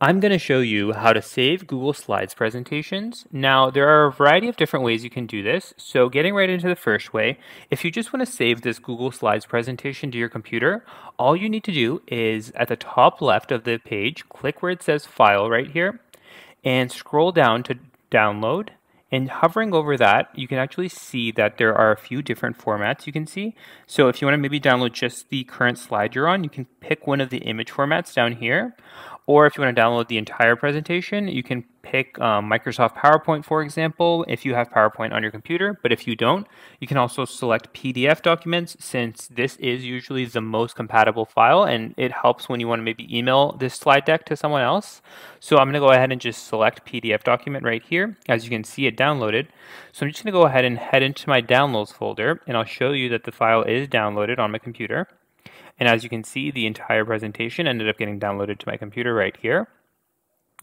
I'm going to show you how to save Google Slides presentations. Now, there are a variety of different ways you can do this. So getting right into the first way, if you just want to save this Google Slides presentation to your computer, all you need to do is at the top left of the page, click where it says File right here, and scroll down to Download. And hovering over that, you can actually see that there are a few different formats you can see. So if you want to maybe download just the current slide you're on, you can pick one of the image formats down here. Or if you want to download the entire presentation, you can pick um, Microsoft PowerPoint, for example, if you have PowerPoint on your computer. But if you don't, you can also select PDF documents since this is usually the most compatible file and it helps when you want to maybe email this slide deck to someone else. So I'm going to go ahead and just select PDF document right here. As you can see it downloaded. So I'm just going to go ahead and head into my downloads folder and I'll show you that the file is downloaded on my computer. And as you can see, the entire presentation ended up getting downloaded to my computer right here.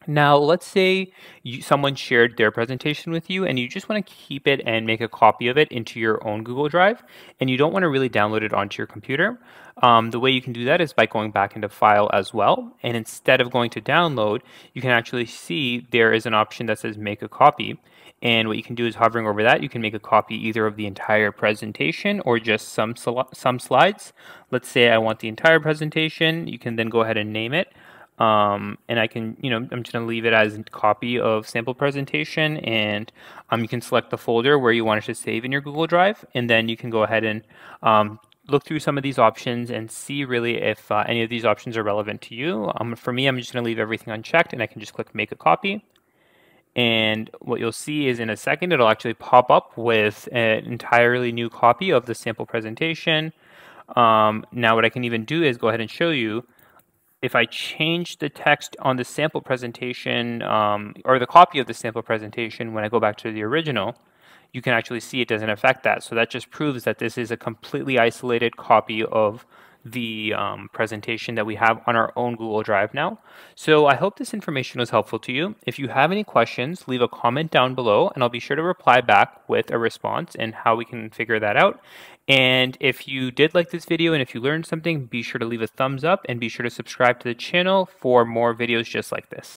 Now, let's say you, someone shared their presentation with you and you just want to keep it and make a copy of it into your own Google Drive, and you don't want to really download it onto your computer. Um, the way you can do that is by going back into File as well, and instead of going to Download, you can actually see there is an option that says Make a Copy. And what you can do is hovering over that, you can make a copy either of the entire presentation or just some, some slides. Let's say I want the entire presentation. You can then go ahead and name it. Um, and I can, you know, I'm just going to leave it as a copy of sample presentation and um, you can select the folder where you want it to save in your Google Drive and then you can go ahead and um, look through some of these options and see really if uh, any of these options are relevant to you. Um, for me, I'm just going to leave everything unchecked and I can just click make a copy. And what you'll see is in a second, it'll actually pop up with an entirely new copy of the sample presentation. Um, now what I can even do is go ahead and show you if I change the text on the sample presentation um, or the copy of the sample presentation when I go back to the original, you can actually see it doesn't affect that. So that just proves that this is a completely isolated copy of the um, presentation that we have on our own Google Drive now. So I hope this information was helpful to you. If you have any questions, leave a comment down below and I'll be sure to reply back with a response and how we can figure that out. And if you did like this video and if you learned something, be sure to leave a thumbs up and be sure to subscribe to the channel for more videos just like this.